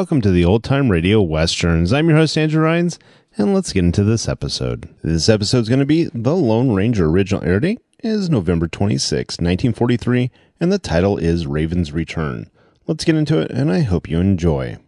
welcome to the Old Time Radio Westerns. I'm your host, Andrew Rhynes, and let's get into this episode. This episode is going to be The Lone Ranger. Original air date is November 26, 1943, and the title is Raven's Return. Let's get into it, and I hope you enjoy.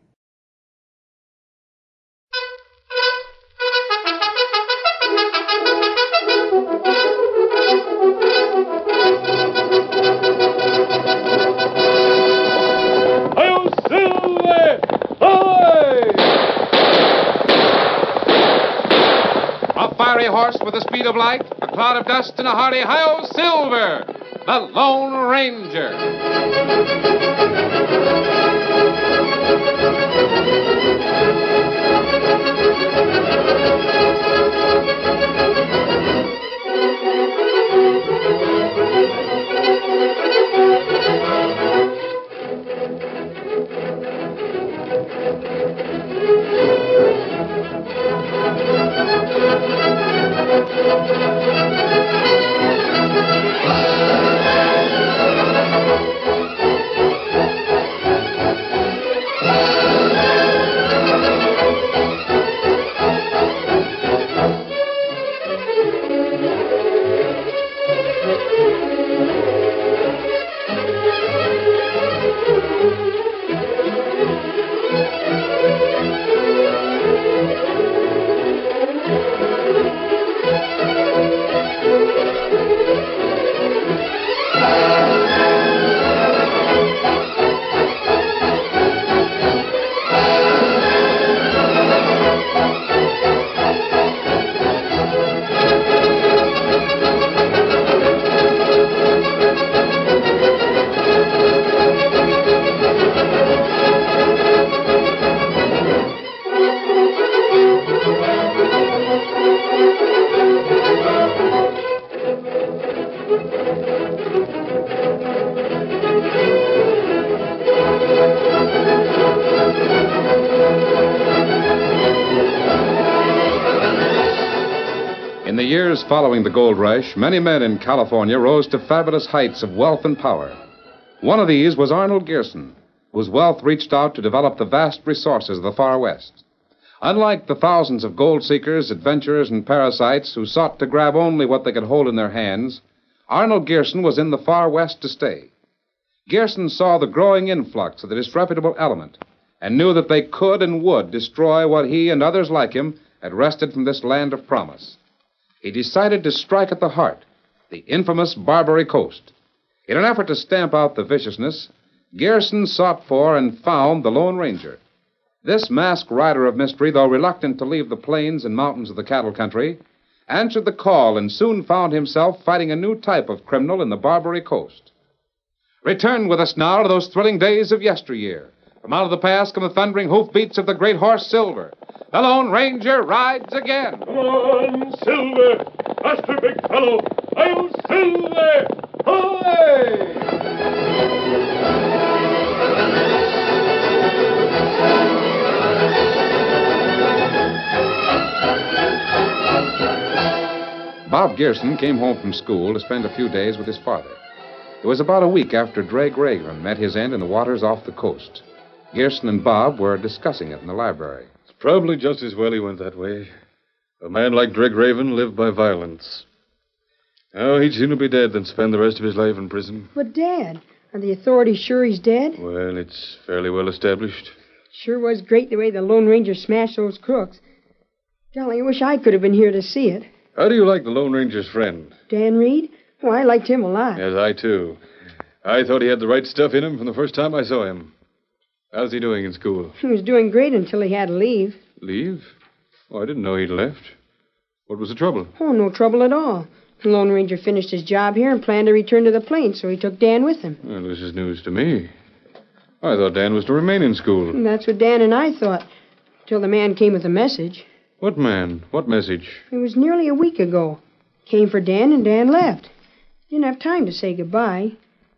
Horse with the speed of light, a cloud of dust, and a hearty Hi-Yo Silver, the Lone Ranger. Following the gold rush, many men in California rose to fabulous heights of wealth and power. One of these was Arnold Gearson, whose wealth reached out to develop the vast resources of the far west. Unlike the thousands of gold seekers, adventurers, and parasites who sought to grab only what they could hold in their hands, Arnold Gearson was in the far west to stay. Gearson saw the growing influx of the disreputable element and knew that they could and would destroy what he and others like him had wrested from this land of promise. He decided to strike at the heart, the infamous Barbary Coast. In an effort to stamp out the viciousness, Gearson sought for and found the Lone Ranger. This masked rider of mystery, though reluctant to leave the plains and mountains of the cattle country, answered the call and soon found himself fighting a new type of criminal in the Barbary Coast. Return with us now to those thrilling days of yesteryear. From out of the past come the thundering hoofbeats of the great horse Silver. The Lone Ranger rides again. Come on, Silver! Faster, big fellow! Hi-Yo Silver! Away! Bob Gearson came home from school to spend a few days with his father. It was about a week after Drake Raglan met his end in the waters off the coast. Gearson and Bob were discussing it in the library. Probably just as well he went that way. A man like Dreg Raven lived by violence. Oh, he'd sooner be dead than spend the rest of his life in prison. But, Dad, are the authorities sure he's dead? Well, it's fairly well established. Sure was great the way the Lone Ranger smashed those crooks. Golly, I wish I could have been here to see it. How do you like the Lone Ranger's friend? Dan Reed? Oh, I liked him a lot. Yes, I too. I thought he had the right stuff in him from the first time I saw him. How's he doing in school? He was doing great until he had to leave. Leave? Oh, I didn't know he'd left. What was the trouble? Oh, no trouble at all. The Lone Ranger finished his job here and planned to return to the plains, so he took Dan with him. Well, this is news to me. I thought Dan was to remain in school. And that's what Dan and I thought, till the man came with a message. What man? What message? It was nearly a week ago. Came for Dan, and Dan left. Didn't have time to say goodbye.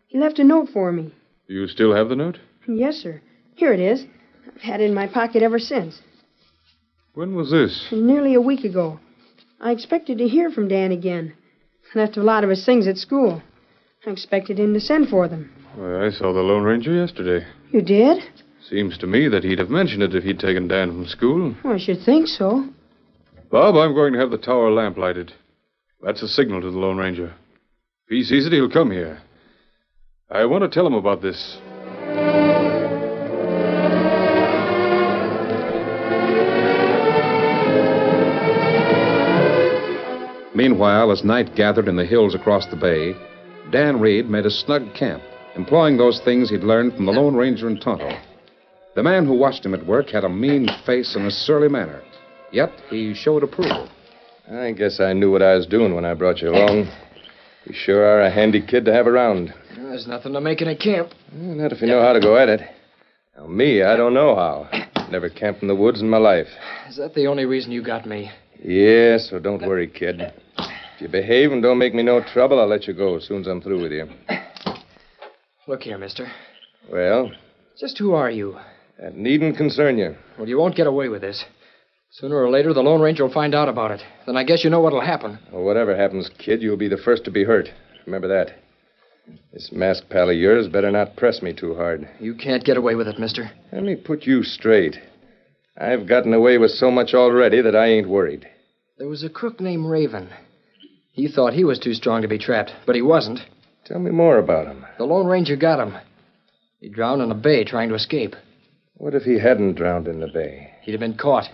He left a note for me. Do you still have the note? Yes, sir. Here it is. I've had it in my pocket ever since. When was this? Nearly a week ago. I expected to hear from Dan again. Left a lot of his things at school. I expected him to send for them. Why, I saw the Lone Ranger yesterday. You did? Seems to me that he'd have mentioned it if he'd taken Dan from school. Well, I should think so. Bob, I'm going to have the tower lamp lighted. That's a signal to the Lone Ranger. If he sees it, he'll come here. I want to tell him about this. Meanwhile, as night gathered in the hills across the bay, Dan Reed made a snug camp, employing those things he'd learned from the Lone Ranger and Tonto. The man who watched him at work had a mean face and a surly manner, yet he showed approval. I guess I knew what I was doing when I brought you along. You sure are a handy kid to have around. There's nothing to make in a camp. Not if you know how to go at it. Now, me, I don't know how. Never camped in the woods in my life. Is that the only reason you got me? Yeah, so don't worry, kid. If you behave and don't make me no trouble, I'll let you go as soon as I'm through with you. Look here, mister. Well, Just who are you? that needn't concern you. Well, you won't get away with this. Sooner or later, the Lone Ranger will find out about it. Then I guess you know what'll happen. Well, whatever happens, kid, you'll be the first to be hurt. Remember that. This masked pal of yours better not press me too hard. You can't get away with it, mister. Let me put you straight. I've gotten away with so much already that I ain't worried. There was a crook named Raven. He thought he was too strong to be trapped, but he wasn't. Tell me more about him. The Lone Ranger got him. He drowned in a bay trying to escape. What if he hadn't drowned in the bay? He'd have been caught.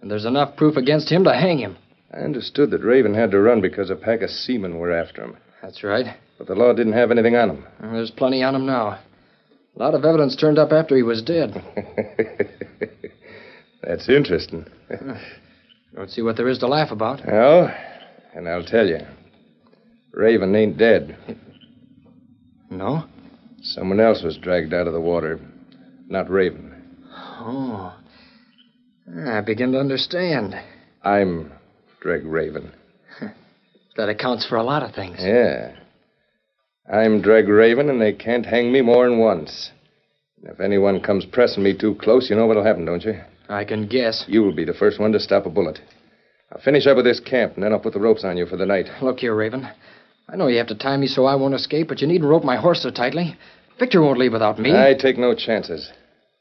And there's enough proof against him to hang him. I understood that Raven had to run because a pack of seamen were after him. That's right. But the law didn't have anything on him. There's plenty on him now. A lot of evidence turned up after he was dead. That's interesting. Don't see what there is to laugh about. Well, and I'll tell you. Raven ain't dead. No? Someone else was dragged out of the water. Not Raven. Oh. I begin to understand. I'm Dreg Raven. That accounts for a lot of things. Yeah. I'm Dreg Raven, and they can't hang me more than once. And if anyone comes pressing me too close, you know what'll happen, don't you? I can guess. You'll be the first one to stop a bullet. I'll finish up with this camp, and then I'll put the ropes on you for the night. Look here, Raven. I know you have to tie me so I won't escape, but you needn't rope my horse so tightly. Victor won't leave without me. I take no chances.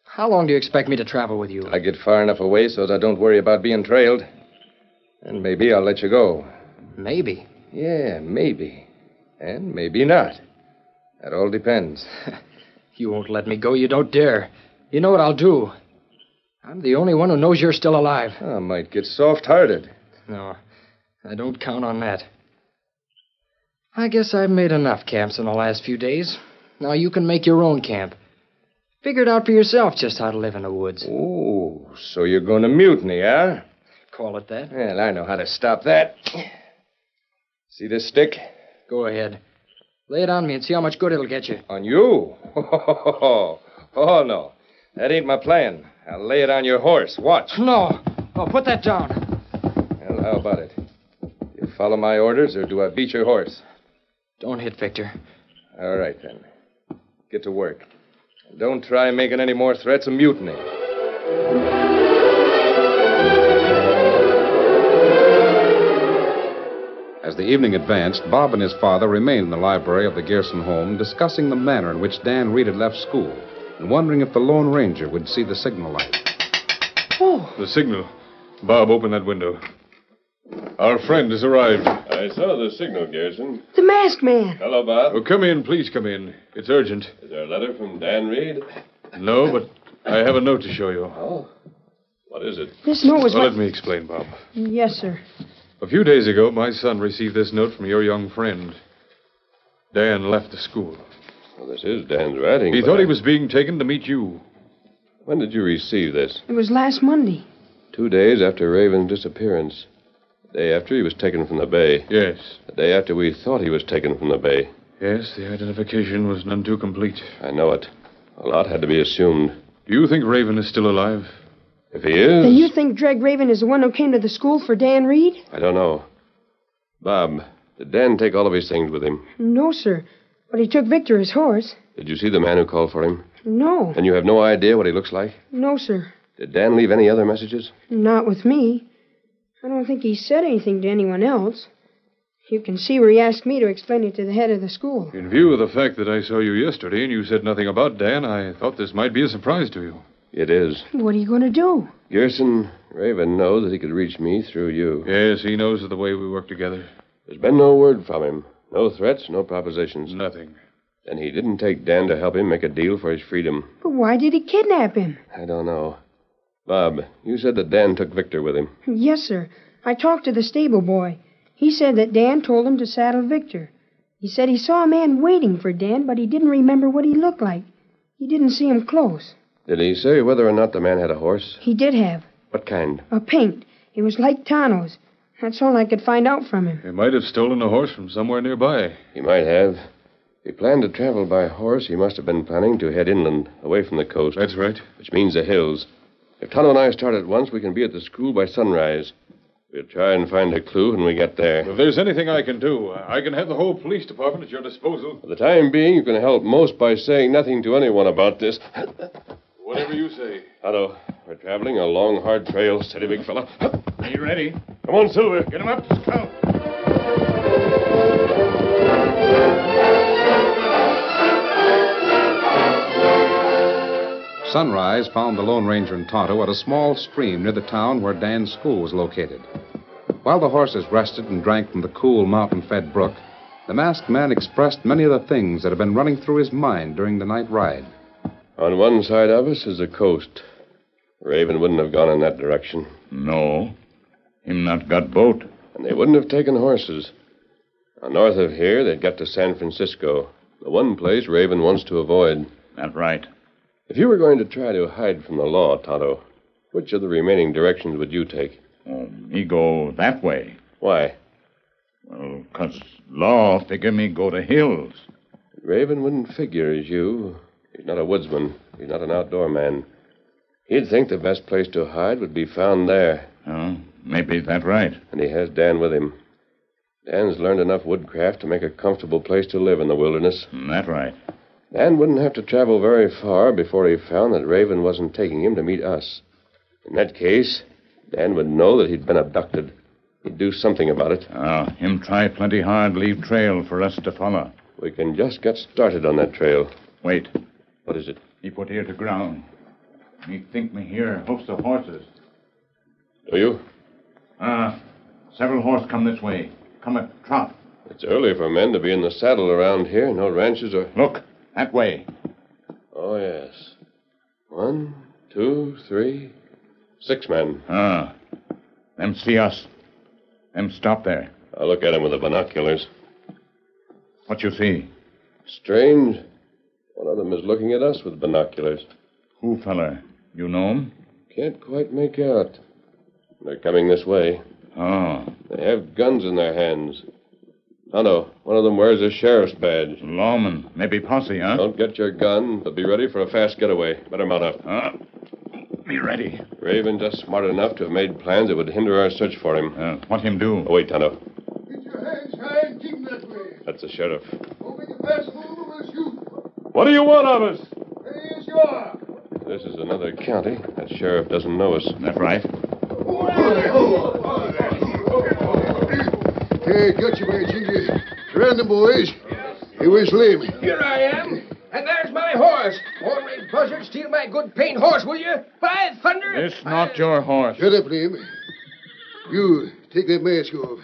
How long do you expect me to travel with you? I get far enough away so that I don't worry about being trailed. And maybe I'll let you go. Maybe. Yeah, maybe. And maybe not. That all depends. You won't let me go. You don't dare. You know what I'll do. I'm the only one who knows you're still alive. I might get soft hearted. No, I don't count on that. I guess I've made enough camps in the last few days. Now you can make your own camp. Figure it out for yourself just how to live in the woods. Oh, so you're going to mutiny, huh? Call it that. Well, I know how to stop that. See this stick? Go ahead. Lay it on me and see how much good it'll get you. On you? Oh, oh, no. That ain't my plan. I'll lay it on your horse. Watch. No. No, put that down. Well, how about it? You follow my orders, or do I beat your horse? Don't hit Victor. All right, then. Get to work. Don't try making any more threats of mutiny. As the evening advanced, Bob and his father remained in the library of the Gerson home discussing the manner in which Dan Reed had left school and wondering if the Lone Ranger would see the signal light. Oh, The signal. Bob, open that window. Our friend has arrived. I saw the signal, Garrison. the masked man. Hello, Bob. Oh, come in, please come in. It's urgent. Is there a letter from Dan Reed? No, but I have a note to show you. Oh. What is it? This note was Well, what... let me explain, Bob. Yes, sir. A few days ago, my son received this note from your young friend. Dan left the school. Well, this is Dan's writing. He but thought he was being taken to meet you. When did you receive this? It was last Monday. Two days after Raven's disappearance. The day after he was taken from the bay. Yes. The day after we thought he was taken from the bay. Yes, the identification was none too complete. I know it. A lot had to be assumed. Do you think Raven is still alive? If he is, Then you think Dreg Raven is the one who came to the school for Dan Reed? I don't know. Bob, did Dan take all of his things with him? No, sir. But he took Victor his horse. Did you see the man who called for him? No. And you have no idea what he looks like? No, sir. Did Dan leave any other messages? Not with me. I don't think he said anything to anyone else. You can see where he asked me to explain it to the head of the school. In view of the fact that I saw you yesterday and you said nothing about Dan, I thought this might be a surprise to you. It is. What are you going to do? Gerson, Raven knows that he could reach me through you. Yes, he knows of the way we work together. There's been no word from him. No threats, no propositions. Nothing. And he didn't take Dan to help him make a deal for his freedom. But why did he kidnap him? I don't know. Bob, you said that Dan took Victor with him. Yes, sir. I talked to the stable boy. He said that Dan told him to saddle Victor. He said he saw a man waiting for Dan, but he didn't remember what he looked like. He didn't see him close. Did he say whether or not the man had a horse? He did have What kind? a paint. It was like Tonto's. That's all I could find out from him. He might have stolen a horse from somewhere nearby. He might have. If he planned to travel by horse, he must have been planning to head inland, away from the coast, That's right. which means the hills. If Tonto and I start at once, we can be at the school by sunrise. We'll try and find a clue when we get there. If there's anything I can do, uh, I can have the whole police department at your disposal. For the time being, you can help most by saying nothing to anyone about this. Whatever you say. Tonto, we're traveling a long, hard trail. Steady, big fella. Are you ready? Come on, Silver. Get him up, Scout. Sunrise found the Lone Ranger and Tonto at a small stream near the town where Dan's school was located. While the horses rested and drank from the cool mountain fed brook, the masked man expressed many of the things that had been running through his mind during the night ride. On one side of us is the coast. Raven wouldn't have gone in that direction. No. Him not got boat. And they wouldn't have taken horses. Now, north of here, they'd got to San Francisco, the one place Raven wants to avoid. That right. If you were going to try to hide from the law, Tonto, which of the remaining directions would you take? Oh, me go that way. Why? Well, 'cause law figure me go to hills. Raven wouldn't figure as you. He's not a woodsman. He's not an outdoor man. He'd think the best place to hide would be found there, Oh, maybe that's right. and he has Dan with him. Dan's learned enough woodcraft to make a comfortable place to live in the wilderness. That right. Dan wouldn't have to travel very far before he found that Raven wasn't taking him to meet us. In that case, Dan would know that he'd been abducted. He'd do something about it. Ah, him try plenty hard leave trail for us to follow. We can just get started on that trail. Wait. What is it? He put ear to ground. Me think me hear hoofs of horses. Do you? Ah, several horse come this way. Come a trot. It's early for men to be in the saddle around here. No ranches or. Look, that way. Oh, yes. One, two, three, six men. Ah, them see us. Them stop there. I'll look at 'em with the binoculars. What you see? Strange. One of them is looking at us with binoculars. Who feller? You know him? Can't quite make out. They're coming this way. Oh, They have guns in their hands. No, no. One of them wears a sheriff's badge. lawman. Maybe posse, huh? Don't get your gun, but be ready for a fast getaway. Better mount up. Ah, be ready. Raven just smart enough to have made plans that would hinder our search for him. Uh, what him do? Oh, wait, Tonto. Get your hands high and keep 'em that way. That's the sheriff. Don't make a fast move or we'll shoot. What do you want of us? Ready as you are. This is another county. That sheriff doesn't know us. That's right? Hey, got you, man, Ginger. Random boys. Hey, where's Slim? Here I am. And there's my horse. Ornery buzzard, steal my good paint horse, will you? By thunder! This not your horse. Shut up, Slim. You, take that mask off.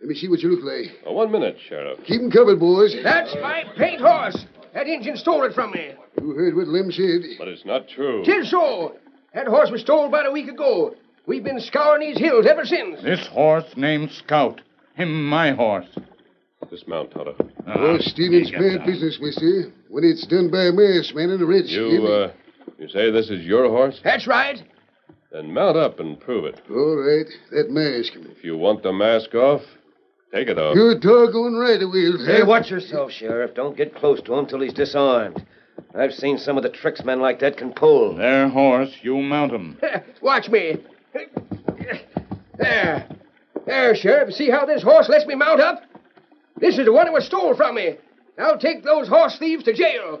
Let me see what you look like. Oh, one minute, sheriff. Keep 'em covered, boys. That's my paint horse. That Injun stole it from me. You heard what Lem said. But it's not true. Tis so. That horse was stole about a week ago. We've been scouring these hills ever since. This horse named Scout. Him my horse. Dismount, Tonto. Ah, Oh, stealing's he get bad down. business, mister. When it's done by a masked man in a red skin. You, uh, you say this is your horse? That's right. Then mount up and prove it. All right, that mask. If you want the mask off, take it off. You're doggone right I will. Hey, eh? watch yourself, Sheriff. Don't get close to him till he's disarmed. I've seen some of the tricks men like that can pull. Their horse, you mount him. Watch me. There. There, Sheriff. See how this horse lets me mount up? This is the one that was stole from me. I'll take those horse thieves to jail.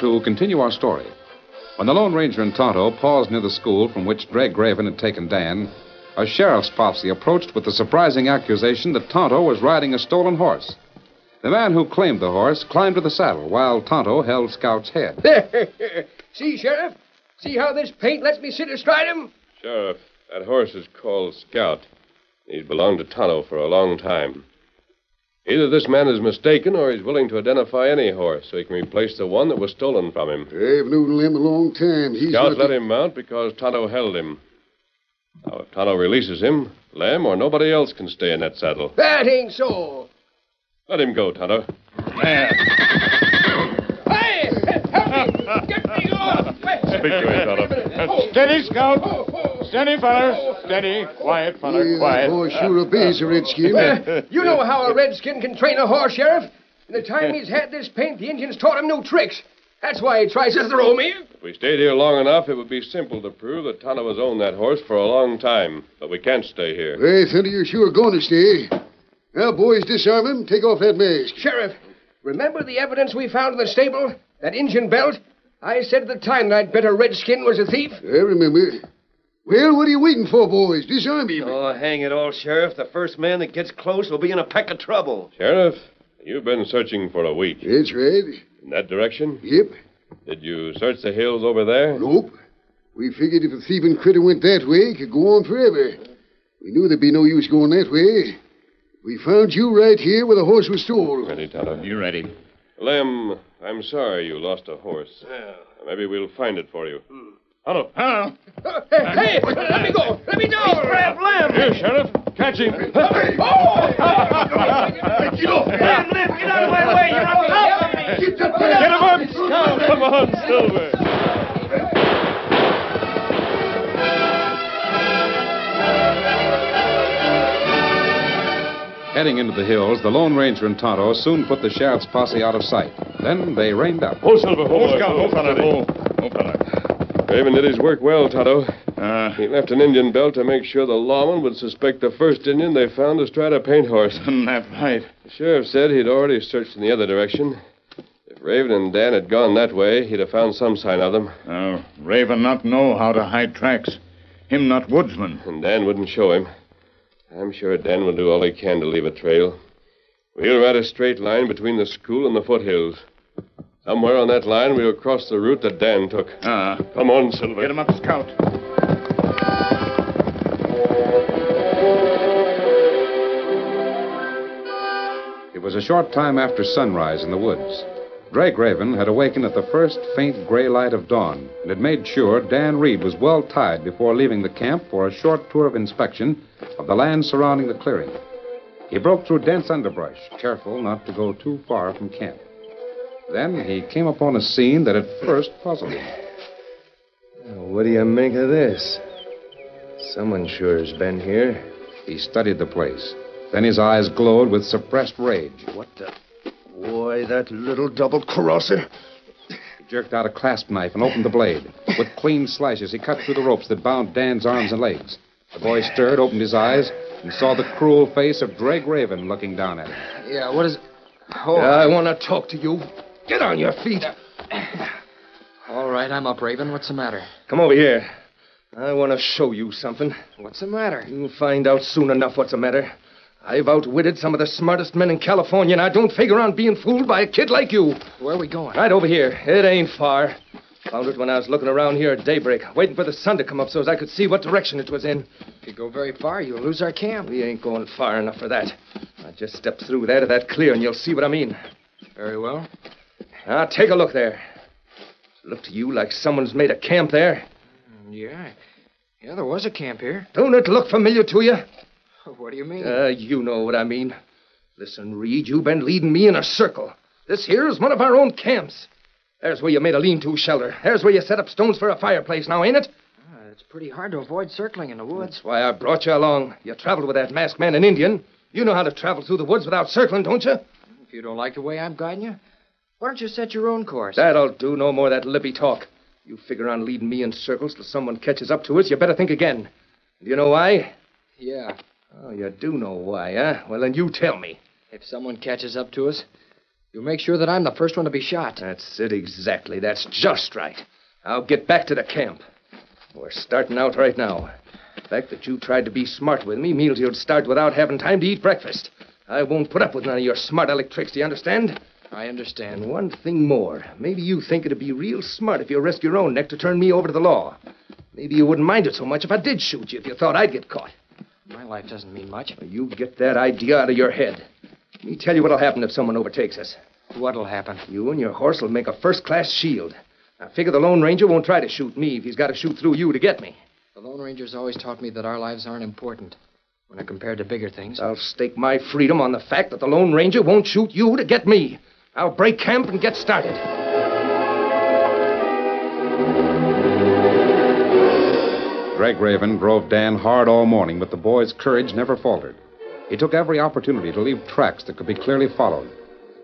To continue our story. When the Lone Ranger and Tonto paused near the school from which Dreg Raven had taken Dan, a sheriff's posse approached with the surprising accusation that Tonto was riding a stolen horse. The man who claimed the horse climbed to the saddle while Tonto held Scout's head. See, Sheriff? See how this paint lets me sit astride him? Sheriff, that horse is called Scout. He's belonged to Tonto for a long time. Either this man is mistaken or he's willing to identify any horse so he can replace the one that was stolen from him. I've known him a long time. He's Scout not let the- him mount because Tonto held him. Now, if Tonto releases him, Lem or nobody else can stay in that saddle. That ain't so. Let him go, Tonto. Hey! Help me! Get me off! Speak to him, Tonto. Steady, Scout. Steady, fellers. Steady. Quiet, feller. Yeah, Quiet. boy, sure obeys a redskin. you know how a redskin can train a horse, Sheriff? In the time he's had this paint, the Indians taught him new tricks. That's why he tries to throw me. If we stayed here long enough, it would be simple to prove that Tonto has owned that horse for a long time. But we can't stay here. Hey, Thunder, you're sure going to stay. Now, boys, disarm him. Take off that mask. Sheriff, remember the evidence we found in the stable? That Indian belt? I said at the time that I'd bet a redskin was a thief. I remember. Well, what are you waiting for, boys? Disarm him. Oh, hang it all, Sheriff. The first man that gets close will be in a peck of trouble. Sheriff, you've been searching for a week. That's right. In that direction? Yep. Did you search the hills over there? Nope. We figured if a thieving critter went that way, it could go on forever. We knew there'd be no use going that way. We found you right here where the horse was stolen. Ready, Tonto. You ready? Lem, I'm sorry you lost a horse. Maybe we'll find it for you. Tonto. Hello. Hey, hey, let me go. Let me go. Grab Lem. Here, Sheriff. Catch him. Lem, Lem, get out of my way. You're on top of me. Get him up, Scout. Come on, Silver. Heading into the hills, the Lone Ranger and Tonto soon put the sheriff's posse out of sight. Then they reined up. Oh, Silver. Oh, Scout. Oh, fella. Oh, oh, fella. Raven did his work well, Tonto. Uh, He left an Indian belt to make sure the lawmen would suspect the first Indian they found astride a paint horse. That right. The sheriff said he'd already searched in the other direction. If Raven and Dan had gone that way, he'd have found some sign of them. Uh, Raven not know how to hide tracks. Him not woodsman. And Dan wouldn't show him. I'm sure Dan will do all he can to leave a trail. We'll ride a straight line between the school and the foothills. Somewhere on that line, we'll cross the route that Dan took. Ah. Come on, Silver. Get him up, Scout. It was a short time after sunrise in the woods. Drake Raven had awakened at the first faint gray light of dawn and had made sure Dan Reed was well tied before leaving the camp for a short tour of inspection of the land surrounding the clearing. He broke through dense underbrush, careful not to go too far from camp. Then he came upon a scene that at first puzzled him. What do you make of this? Someone sure has been here. He studied the place. Then his eyes glowed with suppressed rage. What the? Boy, that little double crosser. He jerked out a clasp knife and opened the blade. With clean slashes, he cut through the ropes that bound Dan's arms and legs. The boy stirred, opened his eyes, and saw the cruel face of Drake Raven looking down at him. Yeah, what is. Oh, I want to talk to you. Get on your feet. all right, I'm up, Raven. What's the matter? Come over here. I want to show you something. What's the matter? You'll find out soon enough what's the matter. I've outwitted some of the smartest men in California, and I don't figure on being fooled by a kid like you. Where are we going? Right over here. It ain't far. Found it when I was looking around here at daybreak, waiting for the sun to come up so as I could see what direction it was in. If you go very far, you'll lose our camp. We ain't going far enough for that. I just step through there to that clear, and you'll see what I mean. Very well. Now, take a look there. Look to you like someone's made a camp there. Mm, yeah. Yeah, there was a camp here. Don't it look familiar to you? What do you mean? Uh, you know what I mean. Listen, Reed, you've been leading me in a circle. This here is one of our own camps. There's where you made a lean-to shelter. There's where you set up stones for a fireplace, now ain't it? Uh, it's pretty hard to avoid circling in the woods. That's why I brought you along. You traveled with that masked man and Indian. You know how to travel through the woods without circling, don't you? If you don't like the way I'm guiding you, why don't you set your own course? That'll do. No more that lippy talk. You figure on leading me in circles till someone catches up to us, you better think again. Do you know why? Yeah. Oh, you do know why, huh? Well, then you tell me. If someone catches up to us, you'll make sure that I'm the first one to be shot. That's it exactly. That's just right. I'll get back to the camp. We're starting out right now. The fact that you tried to be smart with me means you'd start without having time to eat breakfast. I won't put up with none of your smart aleck tricks, do you understand? I understand. And one thing more. Maybe you think it'd be real smart if you risk your own neck to turn me over to the law. Maybe you wouldn't mind it so much if I did shoot you if you thought I'd get caught. Life doesn't mean much. You get that idea out of your head. Let me tell you what'll happen if someone overtakes us. What'll happen? You and your horse will make a first-class shield. I figure the Lone Ranger won't try to shoot me if he's got to shoot through you to get me. The Lone Ranger's always taught me that our lives aren't important when they're compared to bigger things. I'll stake my freedom on the fact that the Lone Ranger won't shoot you to get me. I'll break camp and get started. Dreg Raven drove Dan hard all morning, but the boy's courage never faltered. He took every opportunity to leave tracks that could be clearly followed.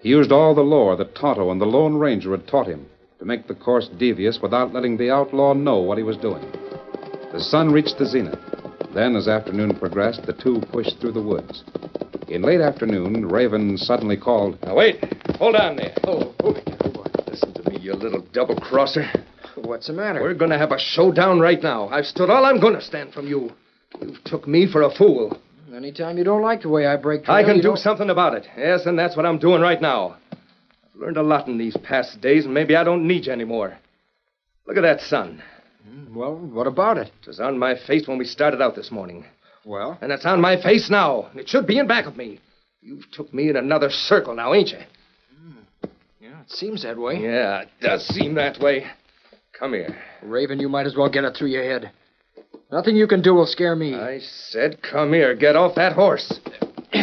He used all the lore that Tonto and the Lone Ranger had taught him to make the course devious without letting the outlaw know what he was doing. The sun reached the zenith. Then, as afternoon progressed, the two pushed through the woods. In late afternoon, Raven suddenly called, Now, wait. Hold on there. Oh, oh. Listen to me, you little double crosser. What's the matter? We're going to have a showdown right now. I've stood all I'm going to stand from you. You've took me for a fool. Anytime you don't like the way I break trail, I can do don't- something about it. Yes, and that's what I'm doing right now. I've learned a lot in these past days, and maybe I don't need you anymore. Look at that sun. Hmm, well, what about it? It was on my face when we started out this morning. Well? And it's on my face now. It should be in back of me. You've took me in another circle now, ain't you? Hmm. Yeah, it seems that way. Yeah, it does seem that way. Come here. Raven, you might as well get it through your head. Nothing you can do will scare me. I said, come here. Get off that horse.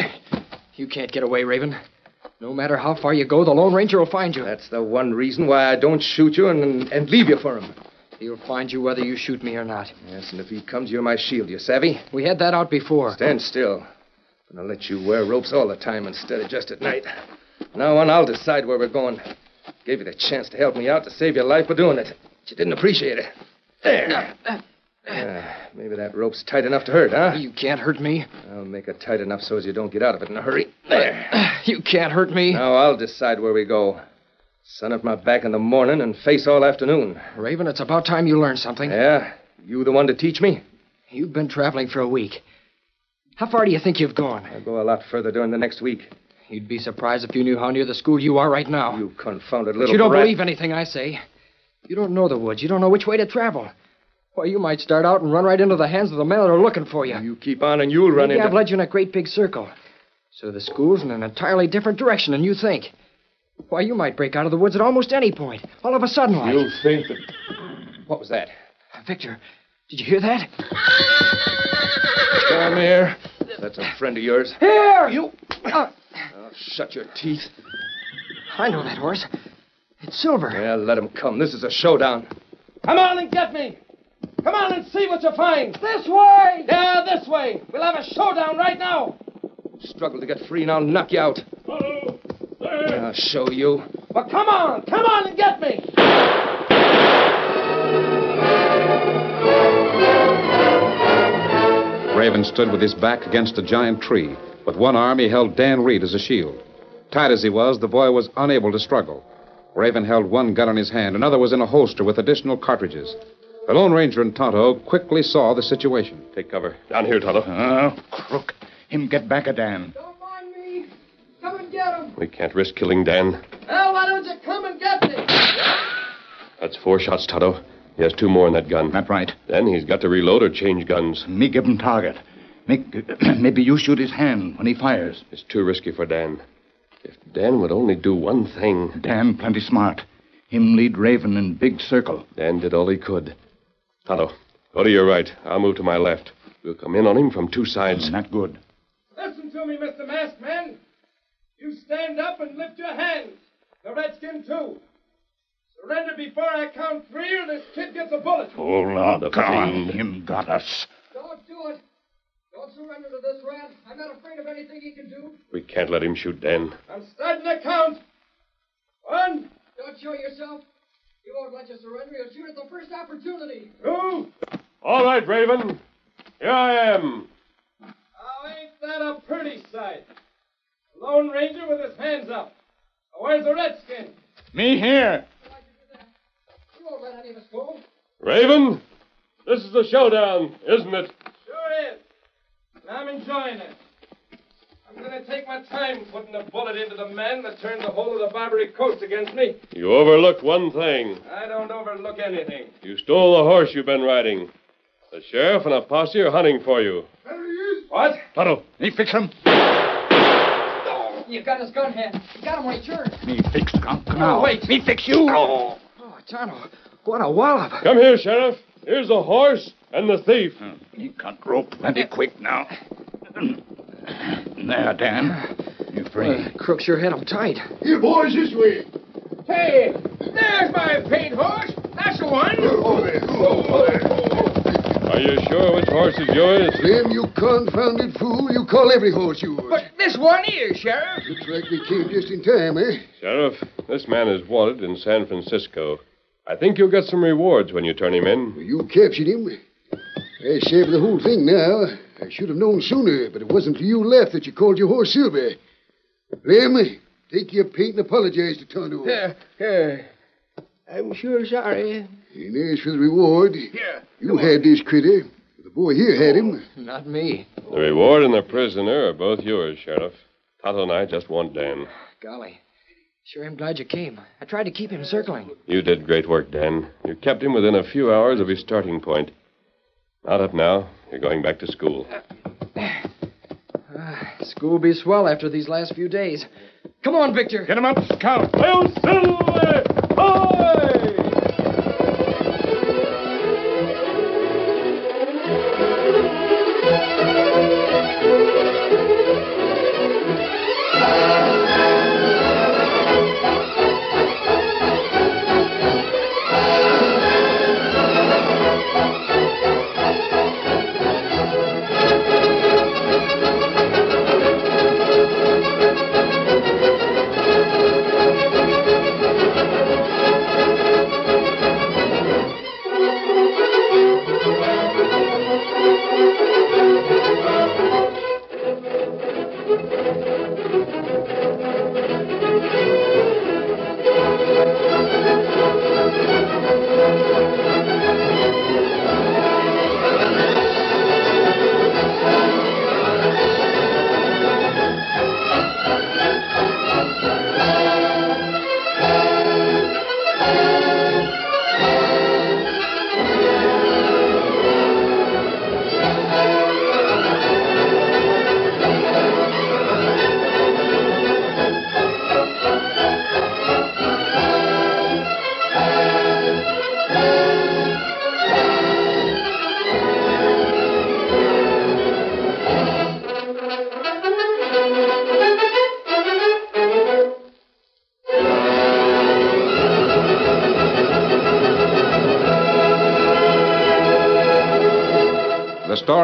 You can't get away, Raven. No matter how far you go, the Lone Ranger will find you. That's the one reason why I don't shoot you and, and leave you for him. He'll find you whether you shoot me or not. Yes, and if he comes, you're my shield, you savvy? We had that out before. Stand still. And I'll let you wear ropes all the time instead of just at night. Now on, I'll decide where we're going. Gave you the chance to help me out to save your life for doing it. But you didn't appreciate it. There. Uh, uh, ah, maybe that rope's tight enough to hurt, huh? You can't hurt me. I'll make it tight enough so as you don't get out of it in a hurry. There. Uh, you can't hurt me. Now I'll decide where we go. Sun up my back in the morning and face all afternoon. Raven, it's about time you learned something. Yeah? You the one to teach me? You've been traveling for a week. How far do you think you've gone? I'll go a lot further during the next week. You'd be surprised if you knew how near the school you are right now. You confounded But little you don't brat. believe anything I say. You don't know the woods. You don't know which way to travel. Why, you might start out and run right into the hands of the men that are looking for you. You keep on and you'll run Maybe into... I've led you in a great big circle. So the school's in an entirely different direction than you think. Why, you might break out of the woods at almost any point. All of a sudden, like. You think that... What was that? Victor, did you hear that? Come here. That's a friend of yours. Here! You... Uh, Oh, shut your teeth. I know that horse. It's Silver. Yeah, let him come. This is a showdown. Come on and get me. Come on and see what you find. This way! Yeah, this way. We'll have a showdown right now. Struggle to get free and I'll knock you out. I'll show you. Well, come on. Come on and get me. Raven stood with his back against a giant tree. With one arm, he held Dan Reed as a shield. Tight as he was, the boy was unable to struggle. Raven held one gun in his hand, another was in a holster with additional cartridges. The Lone Ranger and Tonto quickly saw the situation. Take cover. Down here, Tonto. Oh, crook. Him get back a Dan. Don't mind me. Come and get him. We can't risk killing Dan. Well, why don't you come and get me? That's four shots, Tonto. He has two more in that gun. That right. Then he's got to reload or change guns. Me give him target. Make, maybe you shoot his hand when he fires. It's too risky for Dan. If Dan would only do one thing. Dan plenty smart. Him lead Raven in big circle. Dan did all he could. Tonto, go to your right. I'll move to my left. We'll come in on him from two sides. Not good. Listen to me, Mr. Masked Man. You stand up and lift your hands. The redskin, too. Surrender before I count three, or this kid gets a bullet. Hold on, The come on. Him got us. Don't do it. Don't surrender to this rat. I'm not afraid of anything he can do. We can't let him shoot Dan. I'm starting to count. One, Don't show yourself. He won't let you surrender. He'll shoot at the first opportunity. two. All right, Raven. Here I am. Now, ain't that a pretty sight? The Lone Ranger with his hands up. Where's the redskin? Me here. He won't let any of us go. Raven, this is the showdown, isn't it? Sure is. And I'm enjoying it. I'm going to take my time putting a bullet into the man that turned the whole of the Barbary coast against me. You overlooked one thing. I don't overlook anything. You stole the horse you've been riding. The sheriff and a posse are hunting for you. What? Tonto, me fix him. You got his gun hand. You got him right he turned. Me fix Conk now. wait. Me fix you. Oh, Tonto, what a wallop. Come here, sheriff. Here's the horse and the thief. He cut rope plenty quick now. There, Dan. You free. crooks, your head him tight. Here, boys, this way. Hey, there's my paint horse. That's the one. Oh, there. Oh, oh, there. Are you sure which horse is yours? Slim, you confounded fool. You call every horse yours. But this one here, Sheriff. Looks like we came just in time, eh? Sheriff, this man is wanted in San Francisco. I think you'll get some rewards when you turn him in. You captured him. That's share for the whole thing now. I should have known sooner, but it wasn't till you left that you called your horse Silver. Lem, take your paint and apologize to Tonto. I'm sure sorry. And as for the reward, Here. you had this critter. The boy here had him. Not me. The reward and the prisoner are both yours, Sheriff. Tonto and I just want Dan. Golly. Sure I'm glad you came. I tried to keep him circling. You did great work, Dan. You kept him within a few hours of his starting point. Not up now. You're going back to school. Uh, uh, school will be swell after these last few days. Come on, Victor. Get him up, scout. Hail Silver! Ahoy!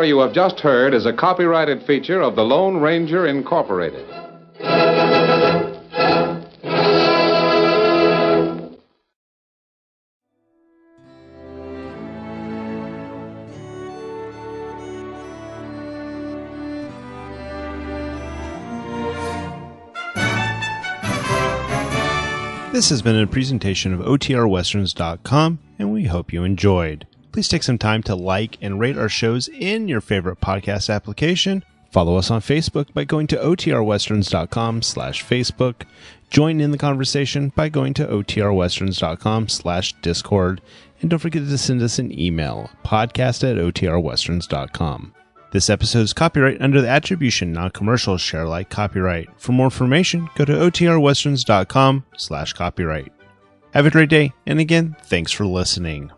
You have just heard is a copyrighted feature of the Lone Ranger Incorporated. This has been a presentation of OTRWesterns.com, and we hope you enjoyed. Please take some time to like and rate our shows in your favorite podcast application. Follow us on Facebook by going to otrwesterns.com slash Facebook. Join in the conversation by going to otrwesterns.com slash Discord. And don't forget to send us an email, podcast at otrwesterns.com. This episode is copyright under the attribution non-commercial share alike copyright. For more information, go to otrwesterns.com slash copyright. Have a great day, and again, thanks for listening.